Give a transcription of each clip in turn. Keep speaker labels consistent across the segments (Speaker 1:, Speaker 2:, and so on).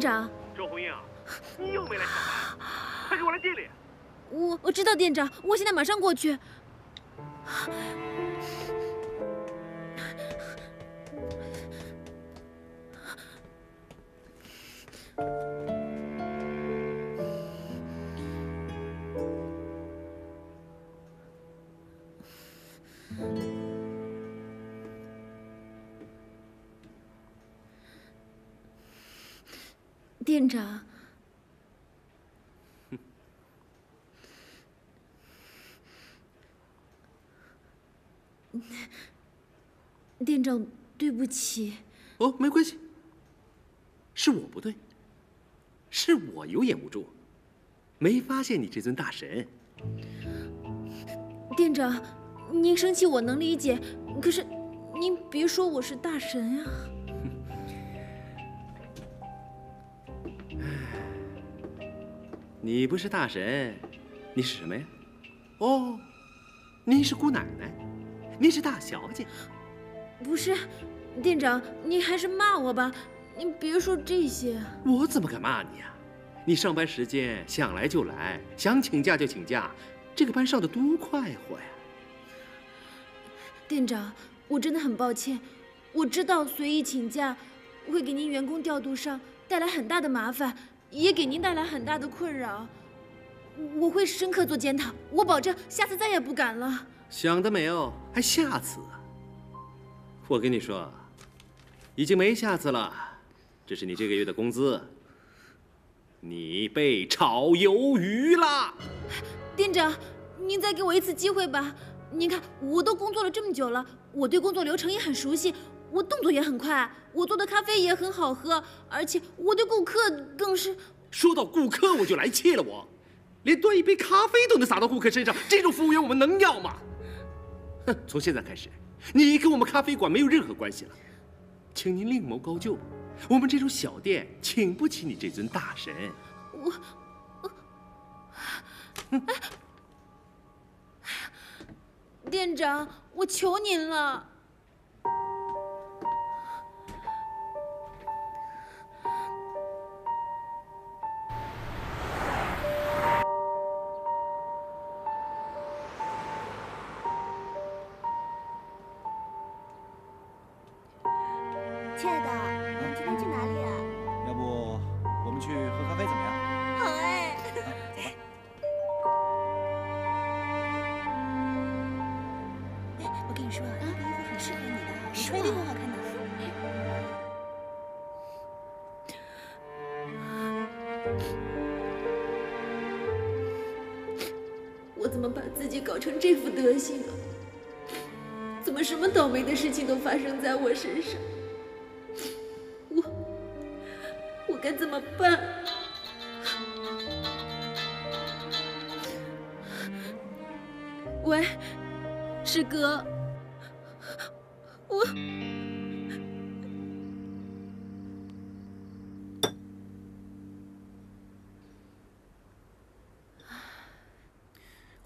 Speaker 1: 店长。
Speaker 2: 周红英啊，你又没来上班，快给我来店里。
Speaker 1: 我我知道店长，我现在马上过去。长，店长，对不起。
Speaker 3: 哦，没关系，是我不对，是我有眼无珠，没发现你这尊大神。
Speaker 1: 店长，您生气我能理解，可是您别说我是大神啊。
Speaker 3: 你不是大神，你是什么呀？哦，您是姑奶奶，您是大小姐。
Speaker 1: 不是，店长，您还是骂我吧。您别说这些。
Speaker 3: 我怎么敢骂你啊？你上班时间想来就来，想请假就请假，这个班上的多快活呀！
Speaker 1: 店长，我真的很抱歉，我知道随意请假会给您员工调度上带来很大的麻烦。也给您带来很大的困扰，我会深刻做检讨，我保证下次再也不敢了。
Speaker 3: 想得美哦，还下次啊？我跟你说，已经没下次了，这是你这个月的工资，你被炒鱿鱼了。
Speaker 1: 店长，您再给我一次机会吧。您看，我都工作了这么久了，我对工作流程也很熟悉。我动作也很快，我做的咖啡也很好喝，而且我对顾客更是。
Speaker 3: 说到顾客，我就来气了，我连端一杯咖啡都能洒到顾客身上，这种服务员我们能要吗？哼，从现在开始，你跟我们咖啡馆没有任何关系了，请您另谋高就吧。我们这种小店请不起你这尊大神。我，
Speaker 1: 我，店长，我求您了。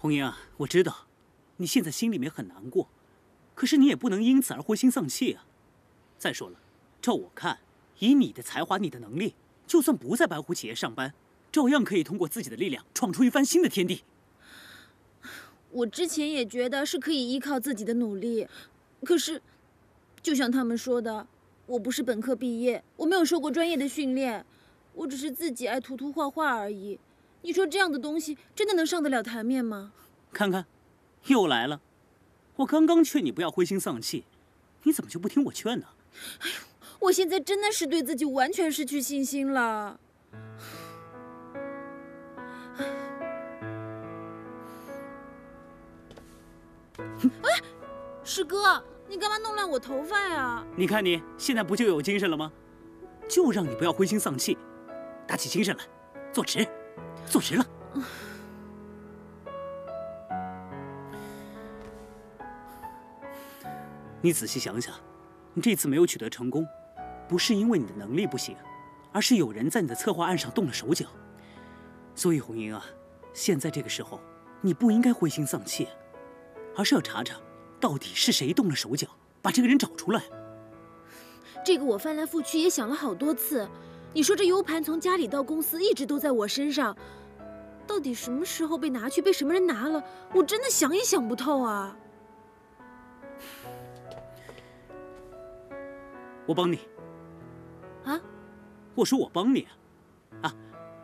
Speaker 4: 红英，我知道，你现在心里面很难过，可是你也不能因此而灰心丧气啊。再说了，照我看，以你的才华、你的能力，就算不在白虎企业上班，照样可以通过自己的力量闯出一番新的天地。
Speaker 1: 我之前也觉得是可以依靠自己的努力，可是，就像他们说的，我不是本科毕业，我没有受过专业的训练，我只是自己爱涂涂画画而已。你说这样的东西真的能上得了台面吗？
Speaker 4: 看看，又来了。我刚刚劝你不要灰心丧气，你怎么就不听我劝呢？哎呦，
Speaker 1: 我现在真的是对自己完全失去信心了。哎，师哥，你干嘛弄乱我头发呀？
Speaker 4: 你看你现在不就有精神了吗？就让你不要灰心丧气，打起精神来，坐直。坐直了。你仔细想想，你这次没有取得成功，不是因为你的能力不行，而是有人在你的策划案上动了手脚。所以红英啊，现在这个时候，你不应该灰心丧气，而是要查查，到底是谁动了手脚，把这个人找出来。
Speaker 1: 这个我翻来覆去也想了好多次。你说这 U 盘从家里到公司一直都在我身上，到底什么时候被拿去，被什么人拿了？我真的想也想不透啊！
Speaker 4: 我帮你。
Speaker 1: 啊？
Speaker 4: 我说我帮你啊！啊，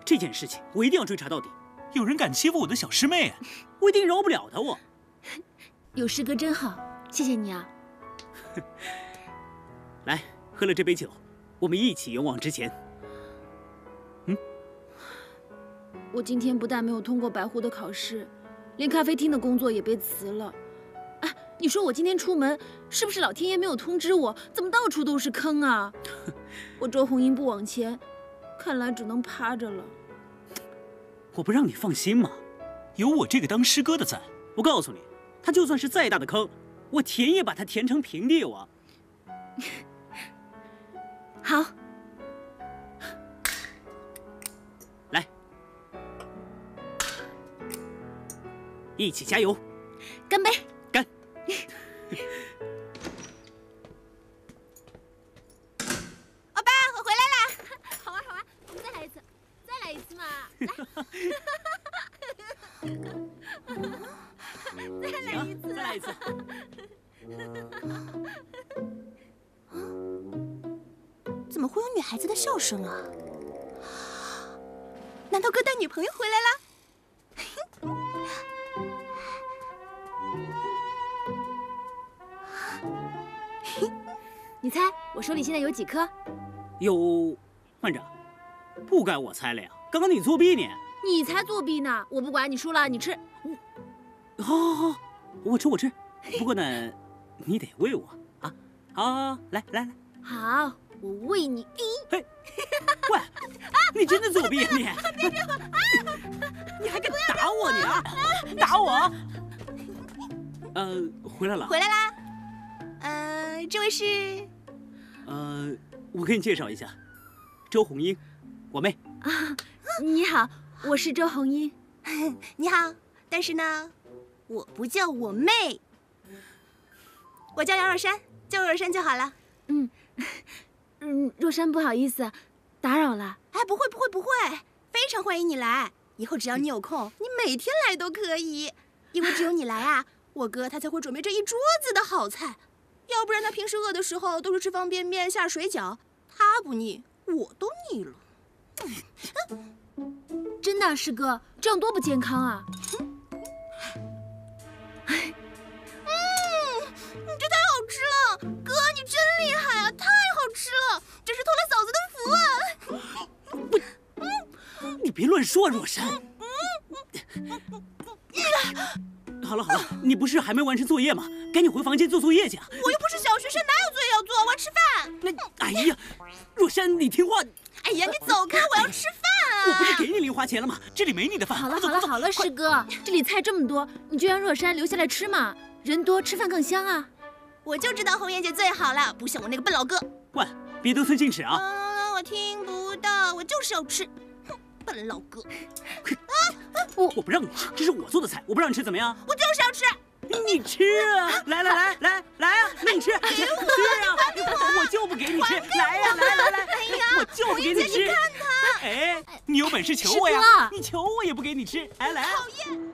Speaker 4: 这件事情我一定要追查到底。
Speaker 5: 有人敢欺负我的小师妹，
Speaker 4: 我一定饶不了他。我
Speaker 1: 有师哥真好，谢谢你啊！
Speaker 4: 来，喝了这杯酒，我们一起勇往直前。
Speaker 1: 我今天不但没有通过白狐的考试，连咖啡厅的工作也被辞了。哎，你说我今天出门，是不是老天爷没有通知我？怎么到处都是坑啊？我周红英不往前，看来只能趴着了。
Speaker 4: 我不让你放心吗？
Speaker 5: 有我这个当师哥的在，
Speaker 4: 我告诉你，他就算是再大的坑，我填也把它填成平地。我，
Speaker 1: 好，
Speaker 4: 一起加油，
Speaker 1: 干杯，几颗？
Speaker 4: 有，慢着，不该我猜了呀！刚刚你作弊呢。
Speaker 1: 你才作弊呢！我不管你输了，你吃。
Speaker 4: 好，好，好，我吃，我吃。不过呢，你得喂我啊！好，好，好，来，来，来。
Speaker 1: 好，我喂你。
Speaker 4: 嘿，喂，你真的作弊啊你！你还敢打我你啊？打我！呃，回来了。
Speaker 6: 回来啦。呃，这位是？
Speaker 4: 呃，我给你介绍一下，周红英，我妹。
Speaker 1: 啊，你好。我是周红英，
Speaker 6: 你好，但是呢，我不叫我妹，我叫杨若山，叫若山就好了。
Speaker 1: 嗯，嗯，若山，不好意思，打扰了。
Speaker 6: 哎，不会，不会，不会，非常欢迎你来。以后只要你有空，你每天来都可以，因为只有你来啊，我哥他才会准备这一桌子的好菜，要不然他平时饿的时候都是吃方便面、下水饺，他不腻，我都腻了。
Speaker 1: 嗯真的，师哥，这样多不健康啊！
Speaker 6: 嗯，你这太好吃了，哥，你真厉害啊，太好吃了，真是托了嫂子的福
Speaker 4: 啊！不，你别乱说，若山。好了好了，你不是还没完成作业吗？赶紧回房间做作业去啊！
Speaker 6: 我又不是小学生，哪有作业要做？我要吃饭。
Speaker 4: 那，哎呀，若山，你听话。
Speaker 6: 哎呀，你走开，我要吃饭啊！
Speaker 4: 我不是给你零花钱了吗？这里没你的饭。
Speaker 1: 好了好了好了，师哥，这里菜这么多，你就让若山留下来吃嘛，人多吃饭更香啊。
Speaker 6: 我就知道红颜姐最好了，不像我那个笨老哥。
Speaker 4: 喂，别得寸进尺啊！
Speaker 6: 嗯，我听不到，我就是要吃。老哥。
Speaker 4: 啊，我我不让你吃，这是我做的菜，我不让你吃怎么样？
Speaker 6: 我就是要吃。
Speaker 4: 你吃啊！来来来来来啊！那你吃，吃啊！我就不给你吃！来呀来来来！
Speaker 6: 哎呀，
Speaker 4: 我就不给你吃！
Speaker 6: 你看他！
Speaker 4: 哎，你有本事求我呀！你求我也不给你吃！哎来！
Speaker 6: 讨厌！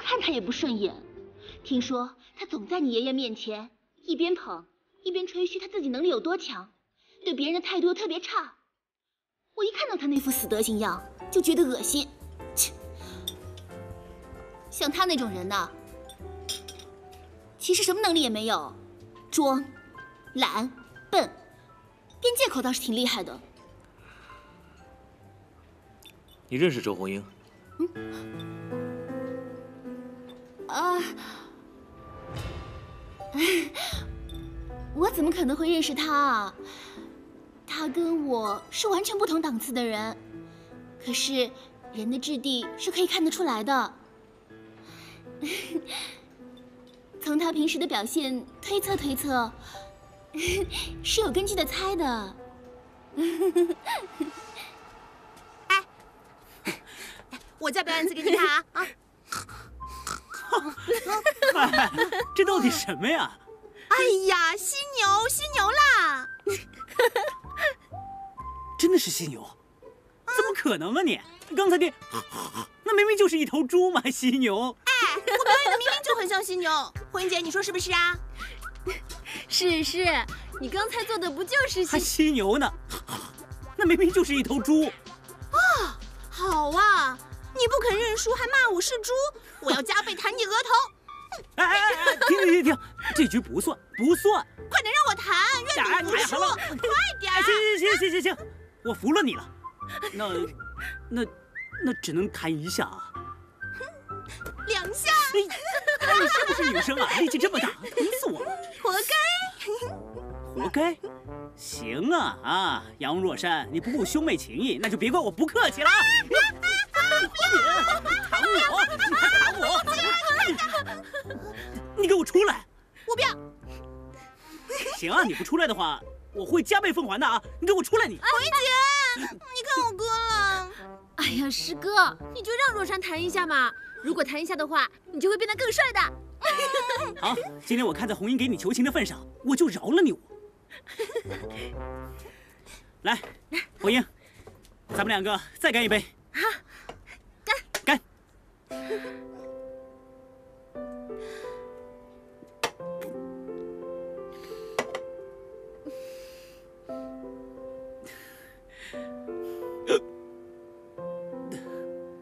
Speaker 7: 看他也不顺眼，听说他总在你爷爷面前一边捧一边吹嘘他自己能力有多强，对别人的态度又特别差。我一看到他那副死德行样，就觉得恶心。切，像他那种人呢，其实什么能力也没有，装、懒、笨，编借口倒是挺厉害的。
Speaker 8: 你认识周红英？
Speaker 7: 啊，我怎么可能会认识他啊？他跟我是完全不同档次的人，可是人的质地是可以看得出来的。从他平时的表现推测推测，是有根据的猜的。
Speaker 6: 我再表演一次给你看啊啊！
Speaker 4: 哎，这到底什么呀？
Speaker 6: 哎呀，犀牛，犀牛啦！
Speaker 4: 真的是犀牛？怎么可能啊你？刚才你那明明就是一头猪嘛，犀牛。
Speaker 6: 哎，我表演的明明就很像犀牛。红英姐，你说是不是啊？
Speaker 1: 是是，你刚才做的不就是
Speaker 4: 还
Speaker 1: 犀？
Speaker 4: 犀牛呢？那明明就是一头猪。
Speaker 6: 啊好啊，你不肯认输，还骂我是猪，我要加倍弹你额头！
Speaker 4: 哎哎哎哎，停停停停，这局不算不算。
Speaker 6: 快点让我弹，愿赌服输，快点！
Speaker 4: 哎，行行行行行行，我服了你了。那那那只能弹一下啊。
Speaker 6: 两下，
Speaker 4: 哎，你是不是女生啊？力气这么大，疼死我了！
Speaker 6: 活该！
Speaker 4: 活该。行啊啊，杨若山，你不顾兄妹情谊，那就别怪我不客气了啊。弹我，你还弹我！你给我出来！
Speaker 6: 我不要！
Speaker 4: 行啊，你不出来的话，我会加倍奉还的啊！你给我出来你！
Speaker 6: 红英姐，你看我哥了。
Speaker 1: 哎呀，师哥，你就让若山弹一下嘛。如果弹一下的话，你就会变得更帅的。
Speaker 4: 好，今天我看在红英给你求情的份上，我就饶了你我。来，红英，咱们两个再干一杯。好，干干。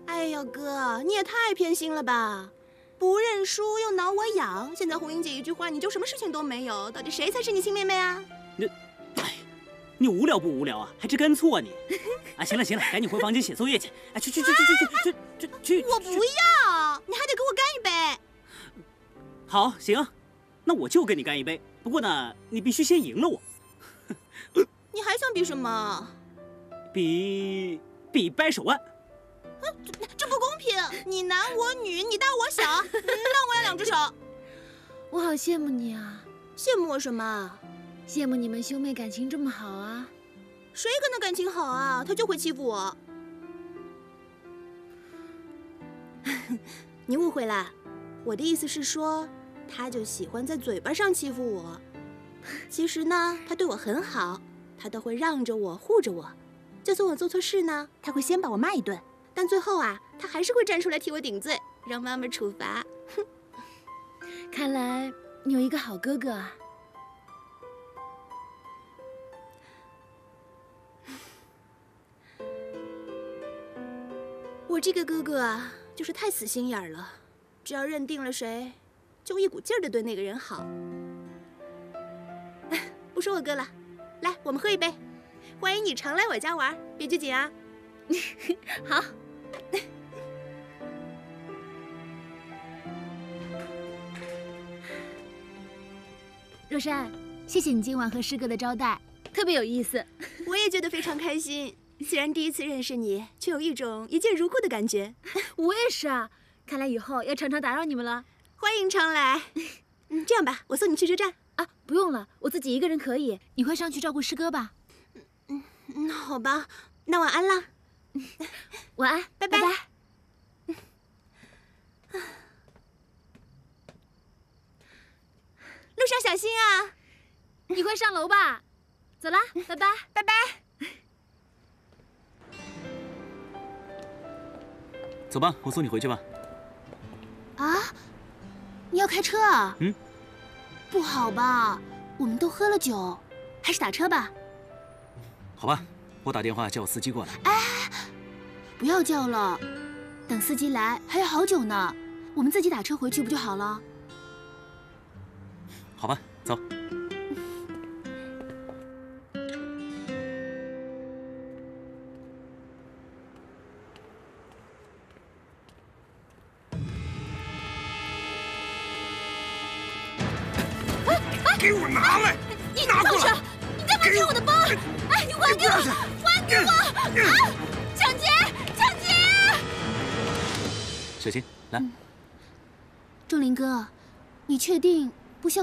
Speaker 6: 哎呦哥，你也太偏心了吧！不认输又挠我痒，现在红英姐一句话你就什么事情都没有，到底谁才是你亲妹妹啊？
Speaker 4: 哎，你无聊不无聊啊？还吃干醋啊你？啊，行了行了，赶紧回房间写作业去。哎，去去去去去去去去去！
Speaker 6: 我不要，你还得给我干一杯。
Speaker 4: 好，行，那我就跟你干一杯。不过呢，你必须先赢了我，
Speaker 6: 你还想比什么？
Speaker 4: 比比掰手腕。
Speaker 6: 这不公平！你男我女，你大我小，嗯那我要两只手。
Speaker 1: 我好羡慕你啊，
Speaker 6: 羡慕我什么？
Speaker 1: 羡慕你们兄妹感情这么好啊。
Speaker 6: 谁跟他感情好啊？他就会欺负我。你误会了，我的意思是说，他就喜欢在嘴巴上欺负我。其实呢，他对我很好，他都会让着我，护着我。就算我做错事呢，他会先把我骂一顿，但最后啊，他还是会站出来替我顶罪，让妈妈处罚。
Speaker 1: 看来你有一个好哥哥啊。
Speaker 6: 我这个哥哥啊，就是太死心眼儿了，只要认定了谁，就一股劲儿的对那个人好。不说我哥了，来，我们喝一杯，欢迎你常来我家玩，别拘谨啊。
Speaker 1: 好，若山，谢谢你今晚和师哥的招待，特别有意思。
Speaker 6: 我也觉得非常开心，虽然第一次认识你，却有一种一见如故的感觉。
Speaker 1: 我也是啊，看来以后要常常打扰你们了。
Speaker 6: 欢迎常来。嗯，这样吧，我送你去车站。
Speaker 1: 啊，不用了，我自己一个人可以。你快上去照顾师哥吧。
Speaker 6: 嗯，好吧，那晚安啦。
Speaker 1: 晚安，
Speaker 6: 拜拜
Speaker 1: 拜。
Speaker 6: 路上小心啊！
Speaker 1: 你快上楼吧。走啦，拜拜，
Speaker 6: 拜拜。
Speaker 5: 走吧，我送你回去吧。
Speaker 6: 啊，你要开车啊？
Speaker 5: 嗯。
Speaker 6: 不好吧？我们都喝了酒，还是打车吧。
Speaker 5: 好吧，我打电话叫我司机过来。
Speaker 6: 哎不要叫了，等司机来还要好久呢。我们自己打车回去不就好了？
Speaker 5: 好吧，走。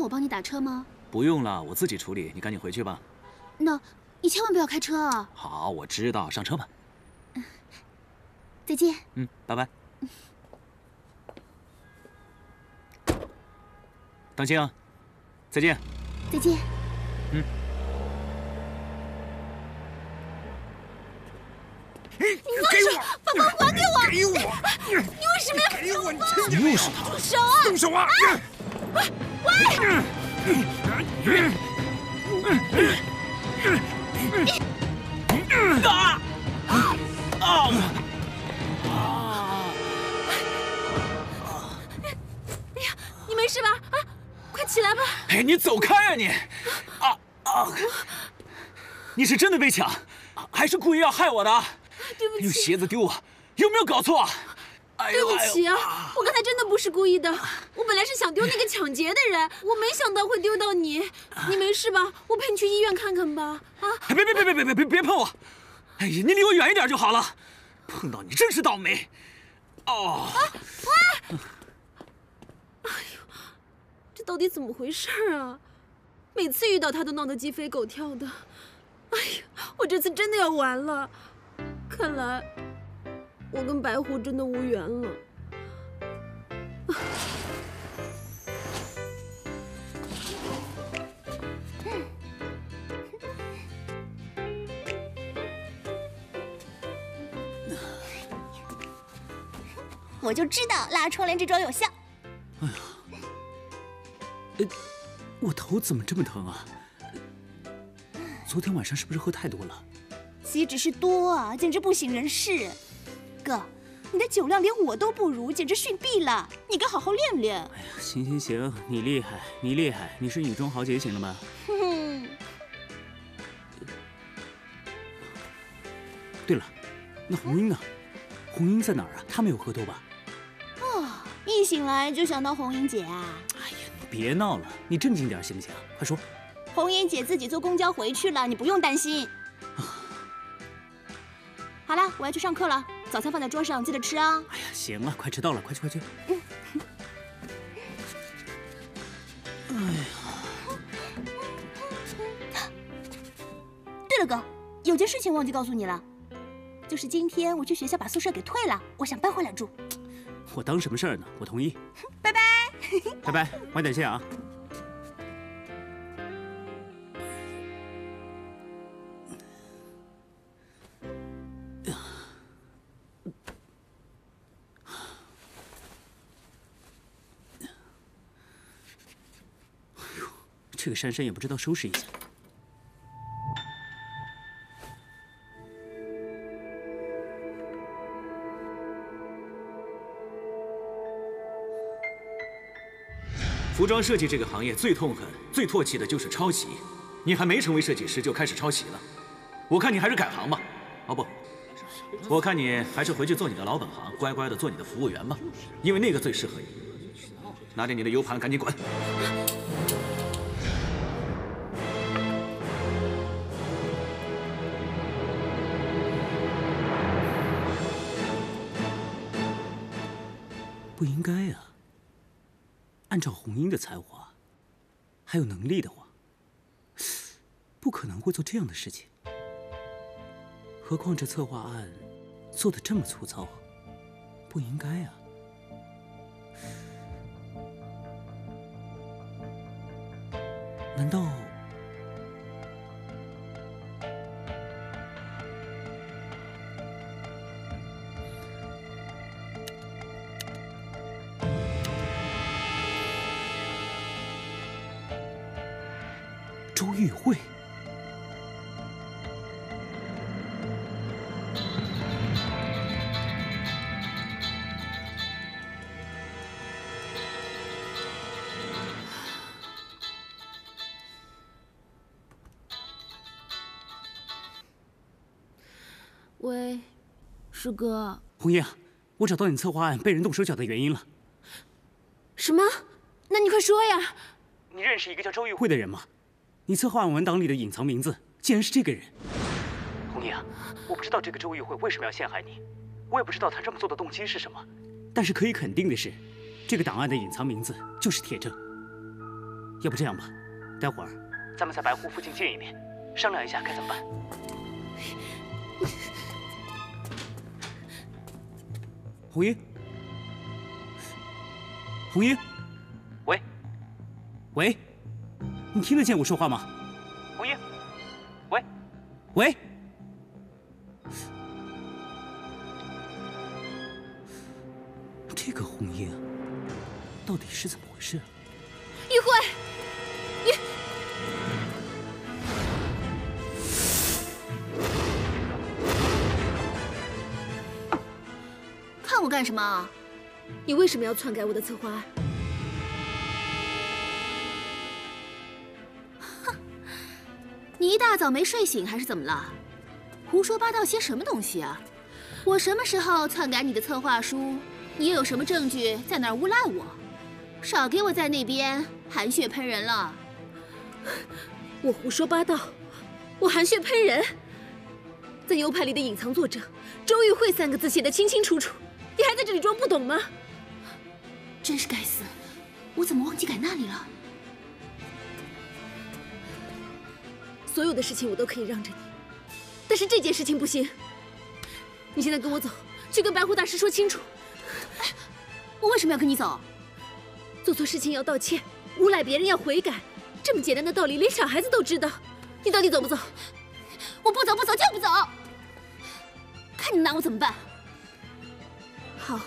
Speaker 2: 我
Speaker 6: 帮你打车吗？
Speaker 5: 不用了，我自己处理。你赶紧回去吧。
Speaker 6: 那，你千万不要开车啊！
Speaker 5: 好，我知道，上车吧。
Speaker 6: 再见。
Speaker 5: 嗯，拜拜。当心啊！再见。
Speaker 6: 再见。
Speaker 5: 嗯。
Speaker 1: 你放手！把包还给我！
Speaker 2: 给我！
Speaker 1: 你为什么要
Speaker 2: 给我？
Speaker 5: 怎么又是他？
Speaker 1: 动手啊！
Speaker 2: 动手啊！
Speaker 1: 喂！
Speaker 4: 啊！啊！
Speaker 1: 哎呀，你没事吧？啊，快起来吧！
Speaker 4: 哎，你走开啊你！啊啊！你是真的被抢，还是故意要害我的？
Speaker 1: 对不起，
Speaker 4: 用鞋子丢我，有没有搞错？哎
Speaker 1: 对不起啊
Speaker 4: 哎呦，
Speaker 1: 我刚才真的不是故意的，我本来是想丢那个抢劫的人，我没想到会丢到你。你没事吧？我陪你去医院看看吧。啊，
Speaker 4: 哎别别别别别别别别碰我！哎呀，你离我远一点就好了。碰到你真是倒霉。哦，
Speaker 1: 这到底怎么回事啊？每次遇到他都闹得鸡飞狗跳的。哎呀，我这次真的要完了。看来我跟白狐真的无缘了。
Speaker 6: 我就知道拉窗帘这招有效。
Speaker 4: 哎呀我头怎么这么疼啊？昨天晚上是不是喝太多了？
Speaker 6: 岂止是多啊，简直不省人事。哥，你的酒量连我都不如，简直逊毙了。你该好好练练。
Speaker 4: 哎呀行行行，你厉害，你厉害，你是女中豪杰行了吗？
Speaker 6: 哼，
Speaker 4: 对了，那红英呢？红英在哪儿啊？她没有喝多吧？
Speaker 6: 哦，一醒来就想到红英姐啊。
Speaker 4: 哎呀，你别闹了，你正经点行不行？快说。
Speaker 6: 红英姐自己坐公交回去了，你不用担心。好了，我要去上课了，早餐放在桌上，记得吃啊。
Speaker 4: 哎呀，行了，快迟到了，快去快去。
Speaker 6: 哎 呀对了，哥，有件事情忘记告诉你了，就是今天我去学校把宿舍给退了，我想搬回来住。
Speaker 4: 我当什么事儿呢？我同意。
Speaker 6: 拜拜。
Speaker 4: 拜拜，晚点见啊。个珊珊也不知道收拾一下。
Speaker 5: 服装设计这个行业最痛恨、最唾弃的就是抄袭。你还没成为设计师就开始抄袭了，我看你还是改行吧。哦不，我看你还是回去做你的老本行，乖乖的做你的服务员吧，因为那个最适合你。拿着你的 U 盘，赶紧滚！
Speaker 4: 不应该啊。按照红英的才华，还有能力的话，不可能会做这样的事情。何况这策划案做的这么粗糙，不应该啊。难道？
Speaker 1: 喂，师哥。
Speaker 4: 红英，我找到你策划案被人动手脚的原因了。
Speaker 1: 什么？那你快说呀！
Speaker 4: 你认识一个叫周玉慧的人吗？你策划案文档里的隐藏名字竟然是这个人。红英，我不知道这个周玉慧为什么要陷害你，我也不知道他这么做的动机是什么。但是可以肯定的是，这个档案的隐藏名字就是铁证。要不这样吧，待会儿咱们在白湖附近见一面，商量一下该怎么办。红英，红英，喂，喂，你听得见我说话吗？红英，喂，喂，这个红英到底是怎么回事？
Speaker 1: 玉
Speaker 7: 干什么？
Speaker 1: 你为什么要篡改我的策划案？
Speaker 7: 哼，你一大早没睡醒还是怎么了？胡说八道些什么东西啊？我什么时候篡改你的策划书？你又有什么证据在那儿诬赖我？少给我在那边含血喷人了！
Speaker 1: 我胡说八道，我含血喷人，在 U 盘里的隐藏作者“周玉慧”三个字写得清清楚楚，你还在这里装不懂吗？
Speaker 7: 真是该死，我怎么忘记改那里了？
Speaker 1: 所有的事情我都可以让着你，但是这件事情不行。你现在跟我走，去跟白狐大师说清楚。
Speaker 7: 我为什么要跟你走？
Speaker 1: 做错事情要道歉，诬赖别人要悔改，这么简单的道理，连小孩子都知道。你到底走不走？
Speaker 7: 我不走，不走就不走。看你拿我怎么办？
Speaker 1: 好，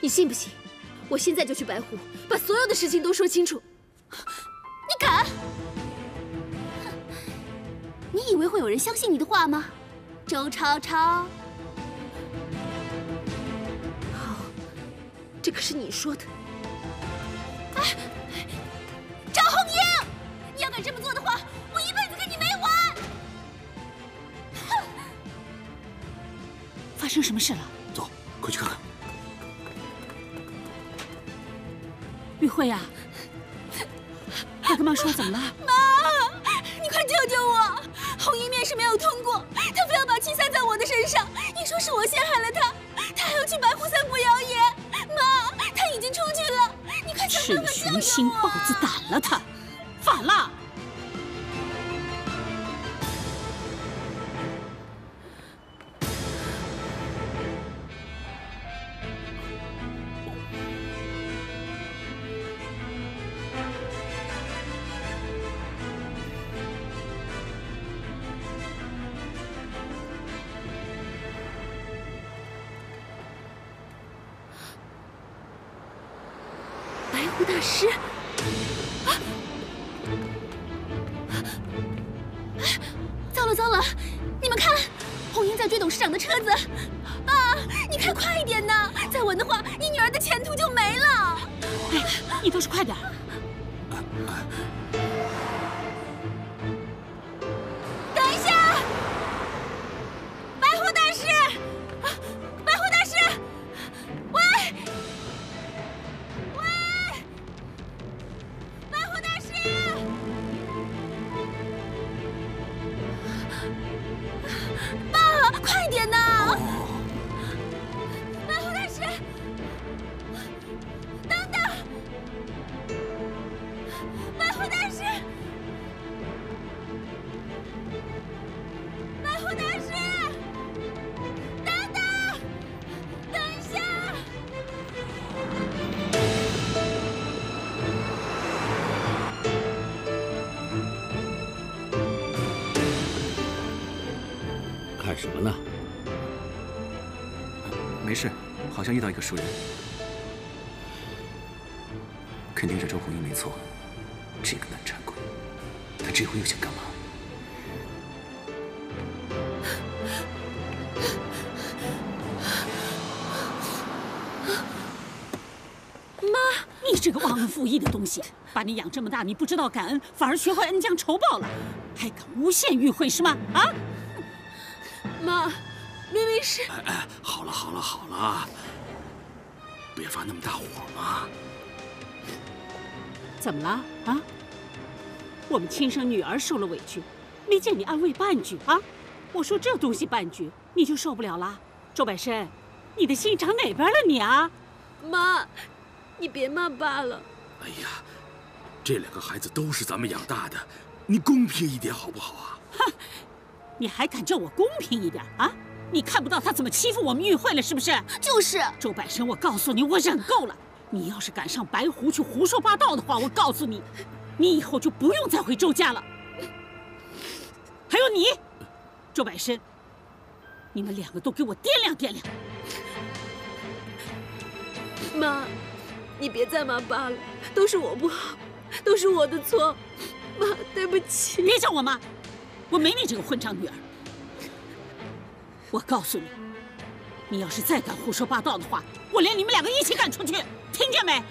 Speaker 1: 你信不信？我现在就去白湖，把所有的事情都说清楚。
Speaker 7: 你敢？你以为会有人相信你的话吗？周超超。
Speaker 1: 好，这可是你说的。
Speaker 7: 哎，赵红英，你要敢这么做的话，我一辈子跟你没完！哼！发生什么事了？
Speaker 5: 走，快去看看。
Speaker 9: 玉慧呀，快跟妈说怎么了？
Speaker 7: 妈，你快救救我！红英面试没有通过，他非要把气撒在我的身上。你说是我陷害了他，他还要去白虎散布谣言。妈，他已经出去了，你快想办法救救我！
Speaker 9: 赤心豹子胆了他，
Speaker 5: 像遇到一个熟人，肯定是周红英没错。这个难缠鬼，他这回又想干嘛？
Speaker 9: 妈，你这个忘恩负义的东西，把你养这么大，你不知道感恩，反而学会恩将仇报了，还敢诬陷玉慧是吗？啊！
Speaker 1: 妈，明明是……
Speaker 10: 哎哎，好了好了好了，别发那么大火嘛。
Speaker 9: 怎么了啊？我们亲生女儿受了委屈，没见你安慰半句啊！我说这东西半句你就受不了了？周柏深，你的心长哪边了你啊？
Speaker 1: 妈，你别骂爸了。
Speaker 10: 哎呀，这两个孩子都是咱们养大的，你公平一点好不好啊？
Speaker 9: 哼，你还敢叫我公平一点啊？你看不到他怎么欺负我们玉慧了是不是？
Speaker 6: 就是
Speaker 9: 周百深，我告诉你，我忍够了。你要是敢上白湖去胡说八道的话，我告诉你，你以后就不用再回周家了。还有你，周百深，你们两个都给我掂量掂量。
Speaker 1: 妈，你别再骂爸了，都是我不好，都是我的错。妈，对不起。
Speaker 9: 别叫我妈，我没你这个混账女儿。我告诉你，你要是再敢胡说八道的话，我连你们两个一起赶出去。听见没？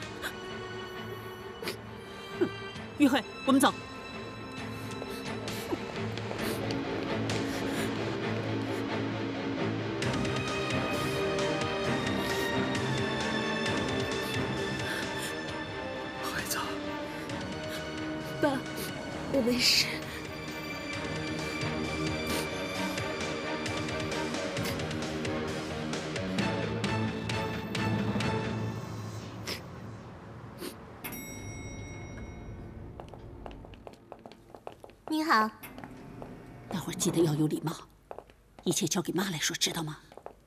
Speaker 9: 玉慧，我们走。
Speaker 10: 孩子，
Speaker 1: 爸，我没事。
Speaker 9: 记得要有礼貌，一切交给妈来说，知道吗？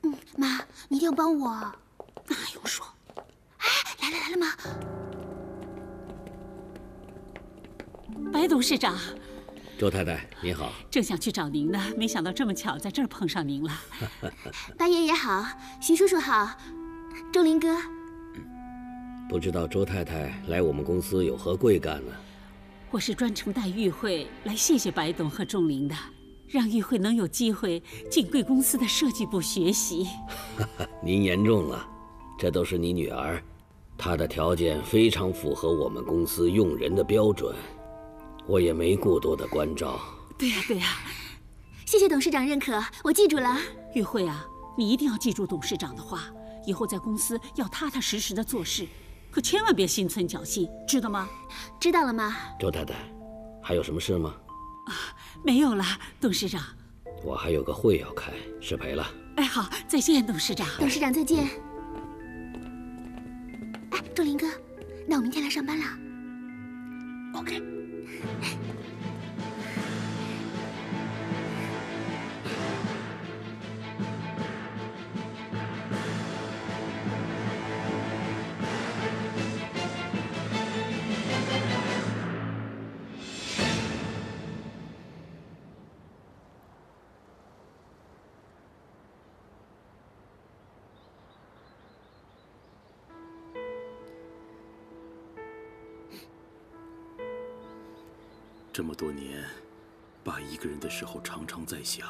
Speaker 6: 嗯，妈，你一定要帮我。
Speaker 9: 那还用说？
Speaker 6: 哎，来了来了，妈。
Speaker 9: 白董事长，
Speaker 10: 周太太您好，
Speaker 9: 正想去找您呢，没想到这么巧，在这儿碰上您了。
Speaker 6: 白爷爷好，徐叔叔好，钟林哥。
Speaker 10: 不知道周太太来我们公司有何贵干呢？
Speaker 9: 我是专程带玉慧来谢谢白董和钟林的，让玉慧能有机会进贵公司的设计部学习。
Speaker 10: 您言重了，这都是你女儿，她的条件非常符合我们公司用人的标准，我也没过多的关照。
Speaker 9: 对呀对呀，
Speaker 6: 谢谢董事长认可，我记住了。
Speaker 9: 玉慧啊，你一定要记住董事长的话，以后在公司要踏踏实实的做事。可千万别心存侥幸，知道吗？
Speaker 6: 知道了，妈。
Speaker 10: 周太太，还有什么事吗？
Speaker 9: 啊，没有了，董事长。
Speaker 10: 我还有个会要开，失陪了。
Speaker 9: 哎，好，再见，董事长。
Speaker 6: 董事长再见。哎，仲林哥，那我明天来上班了。
Speaker 10: OK。
Speaker 11: 个人的时候，常常在想，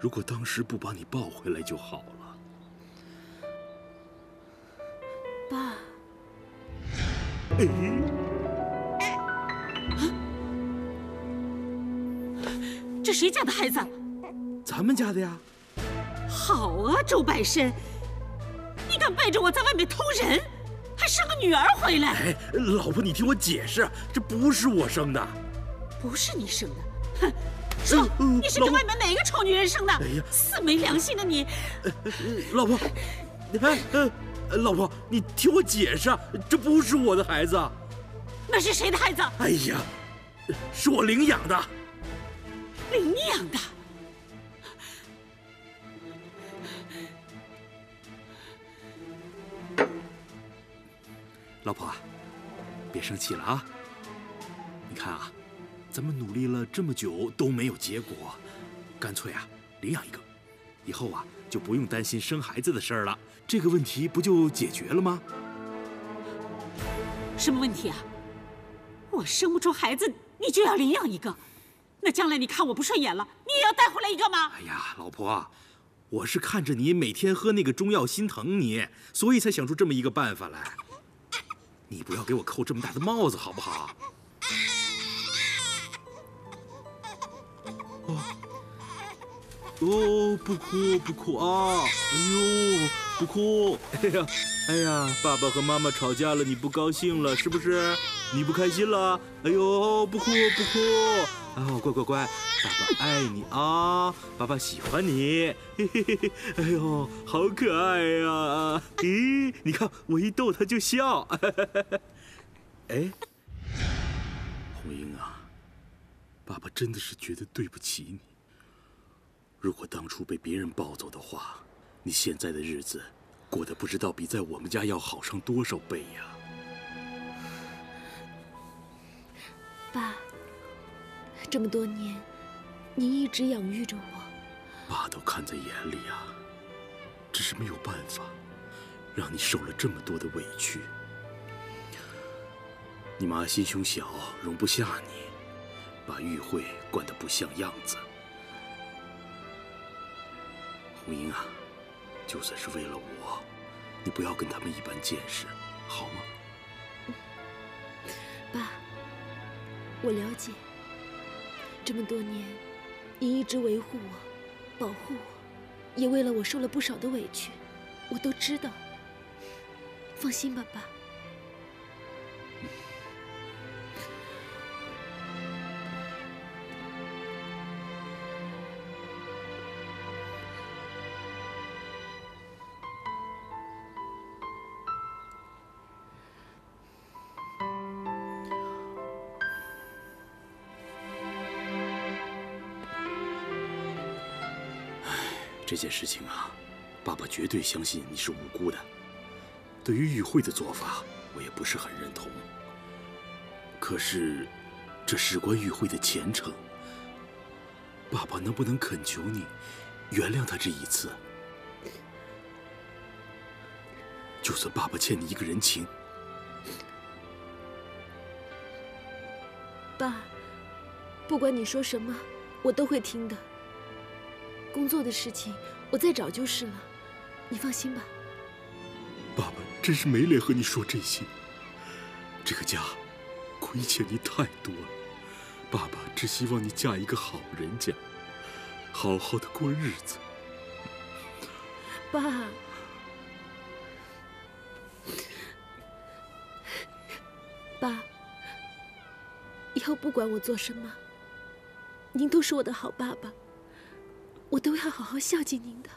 Speaker 11: 如果当时不把你抱回来就好了。
Speaker 1: 爸，
Speaker 9: 这谁家的孩子？
Speaker 11: 咱们家的呀。
Speaker 9: 好啊，周百深，你敢背着我在外面偷人，还生个女儿回来？
Speaker 11: 哎，老婆，你听我解释，这不是我生的。
Speaker 9: 不是你生的，哼！说你是跟外面哪个丑女人生的？
Speaker 11: 哎呀，
Speaker 9: 死没良心的你！
Speaker 11: 老婆，老婆，你听我解释，这不是我的孩子。
Speaker 9: 那是谁的孩子？
Speaker 11: 哎呀，是我领养的。
Speaker 9: 领养的？
Speaker 11: 老婆，别生气了啊！你看啊。咱们努力了这么久都没有结果，干脆啊领养一个，以后啊就不用担心生孩子的事儿了，这个问题不就解决了吗？
Speaker 9: 什么问题啊？我生不出孩子，你就要领养一个，那将来你看我不顺眼了，你也要带回来一个吗？
Speaker 11: 哎呀，老婆，我是看着你每天喝那个中药心疼你，所以才想出这么一个办法来。你不要给我扣这么大的帽子好不好？哦哦，不哭不哭啊！哎呦，不哭！哎呀，哎呀，爸爸和妈妈吵架了，你不高兴了是不是？你不开心了？哎呦，不哭不哭！啊，乖乖乖，爸爸爱你啊，爸爸喜欢你。嘿嘿嘿嘿，哎呦，好可爱呀！咦，你看我一逗他就笑。哎，红英啊，爸爸真的是觉得对不起你。如果当初被别人抱走的话，你现在的日子过得不知道比在我们家要好上多少倍呀！
Speaker 1: 爸，这么多年，您一直养育着我，
Speaker 11: 爸都看在眼里啊，只是没有办法，让你受了这么多的委屈。你妈心胸小，容不下你，把玉慧惯得不像样子。红英啊，就算是为了我，你不要跟他们一般见识，好吗？
Speaker 1: 爸，我了解。这么多年，你一直维护我、保护我，也为了我受了不少的委屈，我都知道。放心吧，爸。
Speaker 11: 这件事情啊，爸爸绝对相信你是无辜的。对于玉慧的做法，我也不是很认同。可是，这事关玉慧的前程，爸爸能不能恳求你原谅她这一次？就算爸爸欠你一个人情，
Speaker 1: 爸，不管你说什么，我都会听的。工作的事情我再找就是了，你放心吧。
Speaker 11: 爸爸真是没脸和你说这些。这个家亏欠你太多了，爸爸只希望你嫁一个好人家，好好的过日子。
Speaker 1: 爸，爸，以后不管我做什么，您都是我的好爸爸。我都要好好孝敬您的，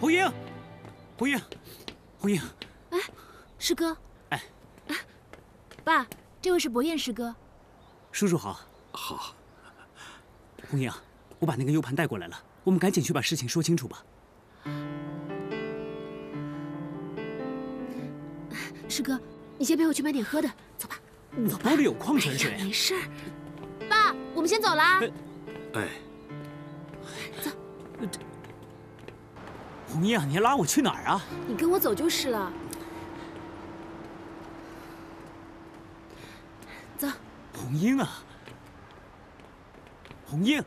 Speaker 4: 红英，红英，红英。
Speaker 1: 哎，师哥。
Speaker 4: 哎，
Speaker 1: 爸，这位是博彦师哥。
Speaker 4: 叔叔好。
Speaker 11: 好。
Speaker 4: 红英，我把那个 U 盘带过来了。我们赶紧去把事情说清楚吧。
Speaker 1: 师哥，你先陪我去买点喝的，走吧。
Speaker 4: 我包里有矿泉水。
Speaker 1: 没事。爸，我们先走了。
Speaker 11: 哎。
Speaker 1: 走。
Speaker 4: 红英，你拉我去哪儿啊？
Speaker 1: 你跟我走就是了。走。
Speaker 4: 红英啊，红英。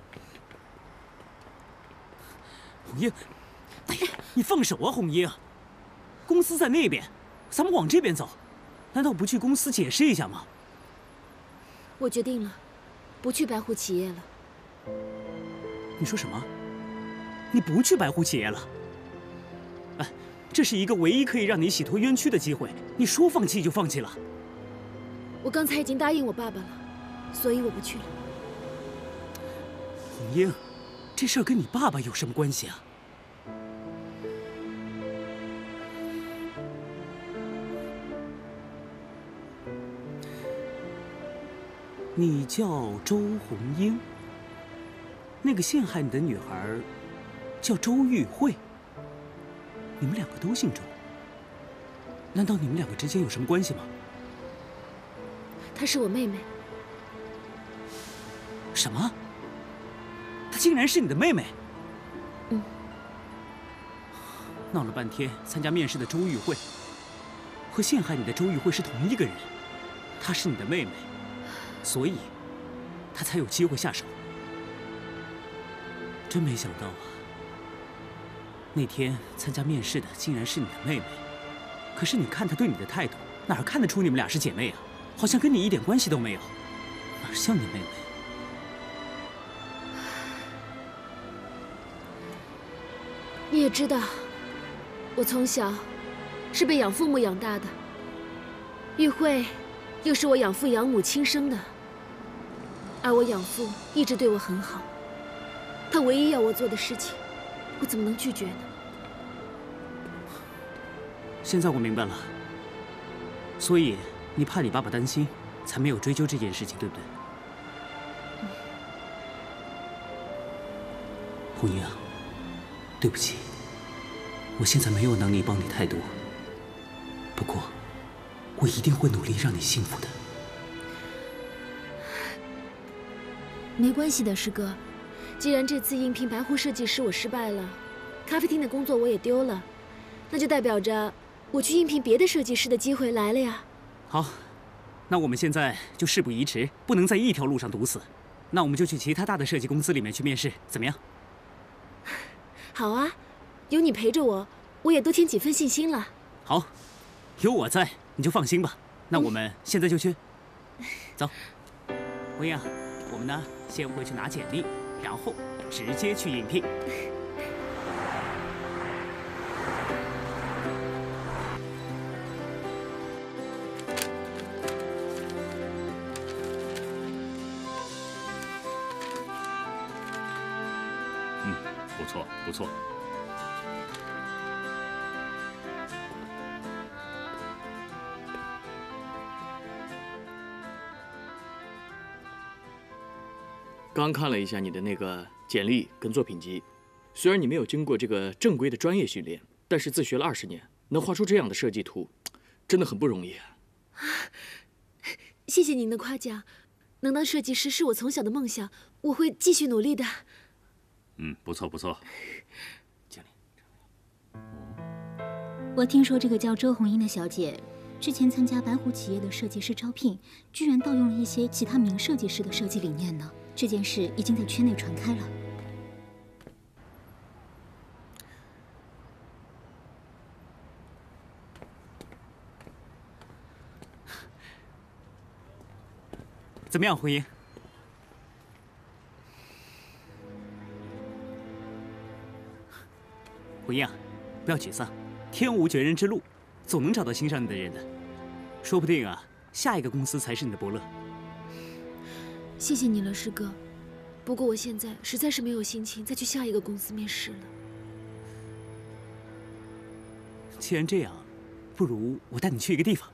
Speaker 4: 红英，哎呀，你放手啊，红英！公司在那边，咱们往这边走，难道不去公司解释一下吗？
Speaker 1: 我决定了，不去白虎企业了。
Speaker 4: 你说什么？你不去白虎企业了？哎，这是一个唯一可以让你洗脱冤屈的机会，你说放弃就放弃了？
Speaker 1: 我刚才已经答应我爸爸了，所以我不去了。
Speaker 4: 红英。这事儿跟你爸爸有什么关系啊？你叫周红英，那个陷害你的女孩叫周玉慧，你们两个都姓周，难道你们两个之间有什么关系吗？
Speaker 1: 她是我妹妹。
Speaker 4: 什么？她竟然是你的妹妹！
Speaker 1: 嗯，
Speaker 4: 闹了半天，参加面试的周玉慧和陷害你的周玉慧是同一个人。她是你的妹妹，所以她才有机会下手。真没想到啊，那天参加面试的竟然是你的妹妹，可是你看她对你的态度，哪儿看得出你们俩是姐妹啊？好像跟你一点关系都没有，哪像你妹妹？
Speaker 1: 我知道，我从小是被养父母养大的。玉慧又是我养父养母亲生的，而我养父一直对我很好。他唯一要我做的事情，我怎么能拒绝呢？
Speaker 4: 现在我明白了，所以你怕你爸爸担心，才没有追究这件事情，对不对？红英，对不起，我现在没有能力帮你太多。不过，我一定会努力让你幸福的。
Speaker 1: 没关系的，师哥。既然这次应聘白狐设计师我失败了，咖啡厅的工作我也丢了，那就代表着我去应聘别的设计师的机会来了呀。
Speaker 4: 好，那我们现在就事不宜迟，不能在一条路上堵死。那我们就去其他大的设计公司里面去面试，怎么样？
Speaker 1: 好啊，有你陪着我，我也多添几分信心了。
Speaker 4: 好，有我在，你就放心吧。那我们现在就去。走，文英，我们呢先回去拿简历。然后直接去应聘。
Speaker 12: 嗯，不错，不错。
Speaker 8: 刚看了一下你的那个简历跟作品集，虽然你没有经过这个正规的专业训练，但是自学了二十年，能画出这样的设计图，真的很不容易啊！
Speaker 1: 谢谢您的夸奖，能当设计师是我从小的梦想，我会继续努力的。
Speaker 12: 嗯，不错不错。
Speaker 4: 经理，
Speaker 13: 我听说这个叫周红英的小姐，之前参加白虎企业的设计师招聘，居然盗用了一些其他名设计师的设计理念呢。这件事已经在圈内传开了。
Speaker 4: 怎么样，红英？红英啊，不要沮丧，天无绝人之路，总能找到欣赏你的人的。说不定啊，下一个公司才是你的伯乐。
Speaker 1: 谢谢你了，师哥。不过我现在实在是没有心情再去下一个公司面试了。
Speaker 4: 既然这样，不如我带你去一个地方。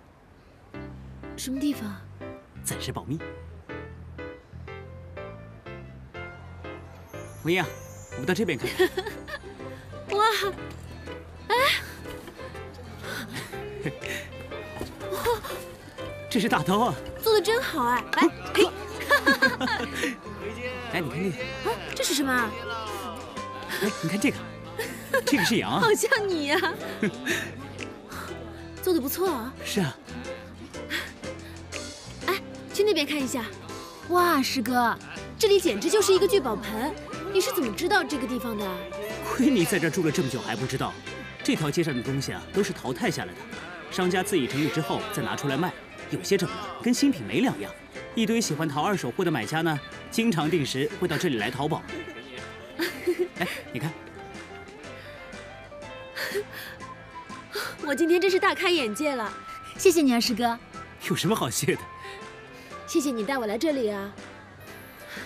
Speaker 1: 什么地方？
Speaker 4: 暂时保密。文英，我们到这边看看。
Speaker 1: 哇！哎！
Speaker 4: 哇！这是大刀啊！
Speaker 1: 做的真好哎！来，嘿。
Speaker 4: 哎，你看这个
Speaker 1: 啊，这是什么？
Speaker 4: 哎，你看这个，这个是羊，
Speaker 1: 好像你呀，做的不错啊。
Speaker 4: 是啊。
Speaker 1: 哎，去那边看一下。哇，师哥，这里简直就是一个聚宝盆。你是怎么知道这个地方的？
Speaker 4: 亏你在这住了这么久还不知道，这条街上的东西啊，都是淘汰下来的，商家自己整理之后再拿出来卖，有些整的跟新品没两样。一堆喜欢淘二手货的买家呢，经常定时会到这里来淘宝。哎，你看，
Speaker 1: 我今天真是大开眼界了，谢谢你啊，师哥。
Speaker 4: 有什么好谢的？
Speaker 1: 谢谢你带我来这里啊。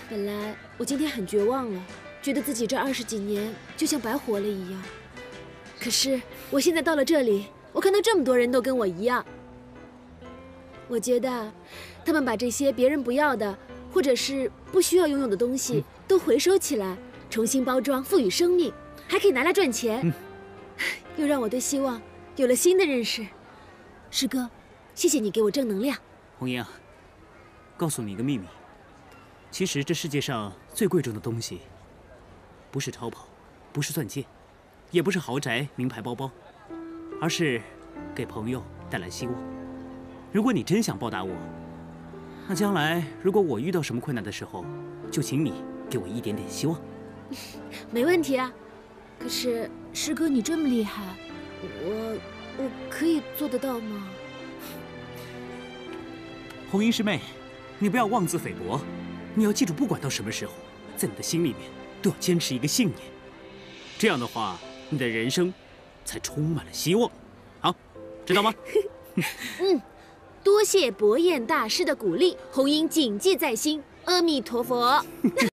Speaker 1: 本来我今天很绝望了，觉得自己这二十几年就像白活了一样。可是我现在到了这里，我看到这么多人都跟我一样，我觉得。他们把这些别人不要的，或者是不需要拥有的东西都回收起来，重新包装，赋予生命，还可以拿来赚钱，又让我对希望有了新的认识。师哥，谢谢你给我正能量。
Speaker 4: 红英啊，告诉你一个秘密，其实这世界上最贵重的东西，不是超跑，不是钻戒，也不是豪宅、名牌包包，而是给朋友带来希望。如果你真想报答我。那将来如果我遇到什么困难的时候，就请你给我一点点希望。
Speaker 1: 没问题啊，可是师哥你这么厉害，我我可以做得到吗？
Speaker 4: 红英师妹，你不要妄自菲薄，你要记住，不管到什么时候，在你的心里面都要坚持一个信念。这样的话，你的人生才充满了希望。好，知道吗？
Speaker 1: 嗯，多谢伯彦大师的鼓励，红英谨记在心。阿弥陀佛。